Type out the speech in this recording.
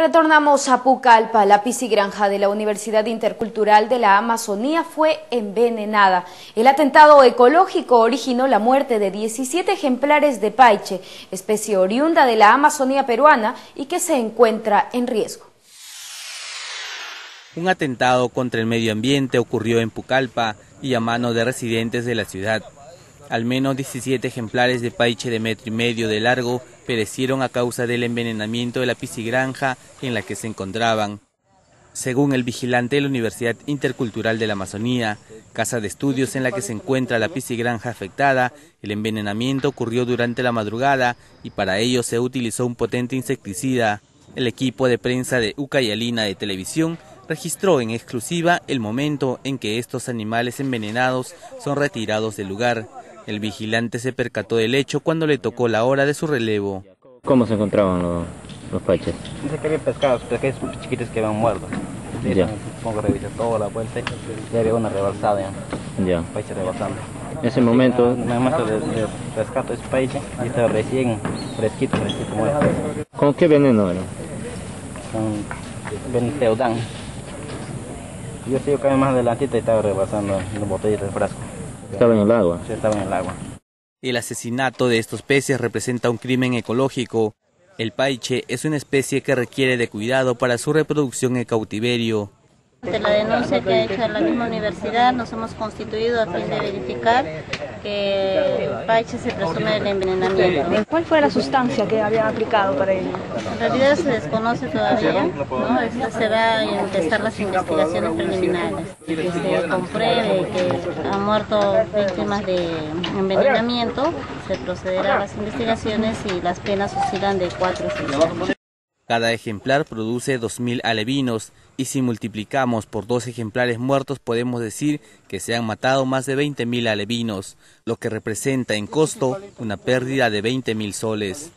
Retornamos a Pucallpa. La piscigranja de la Universidad Intercultural de la Amazonía fue envenenada. El atentado ecológico originó la muerte de 17 ejemplares de paiche, especie oriunda de la Amazonía peruana y que se encuentra en riesgo. Un atentado contra el medio ambiente ocurrió en Pucallpa y a mano de residentes de la ciudad. Al menos 17 ejemplares de paiche de metro y medio de largo perecieron a causa del envenenamiento de la piscigranja en la que se encontraban. Según el vigilante de la Universidad Intercultural de la Amazonía, casa de estudios en la que se encuentra la piscigranja afectada, el envenenamiento ocurrió durante la madrugada y para ello se utilizó un potente insecticida. El equipo de prensa de Ucayalina de Televisión registró en exclusiva el momento en que estos animales envenenados son retirados del lugar. El vigilante se percató del hecho cuando le tocó la hora de su relevo. ¿Cómo se encontraban los, los paiches? Dice que había pescados, pescados chiquitos que habían muerto. Ya. Supongo que revisé toda la vuelta y había una rebalsada ya. Ya. Paiche rebalsando. En ese momento... Me muestro de, de rescato ese paiche y estaba recién fresquito, fresquito muerto. ¿Con qué veneno era? Con benteodán. Yo sigo acá más adelantito y estaba rebasando la botella de frasco. Estaba en el agua. Sí, estaba en el agua. El asesinato de estos peces representa un crimen ecológico. El paiche es una especie que requiere de cuidado para su reproducción en cautiverio. De la denuncia que ha hecho la misma universidad, nos hemos constituido a fin de verificar que se presume del envenenamiento. ¿Cuál fue la sustancia que habían aplicado para ello? En realidad se desconoce todavía, ¿no? Este, se va a empezar las investigaciones preliminares. Que se compruebe que han muerto víctimas de envenenamiento, se procederá a las investigaciones y las penas oscilan de 4 a 6 años. Cada ejemplar produce 2.000 alevinos y si multiplicamos por dos ejemplares muertos podemos decir que se han matado más de 20.000 alevinos, lo que representa en costo una pérdida de 20.000 soles.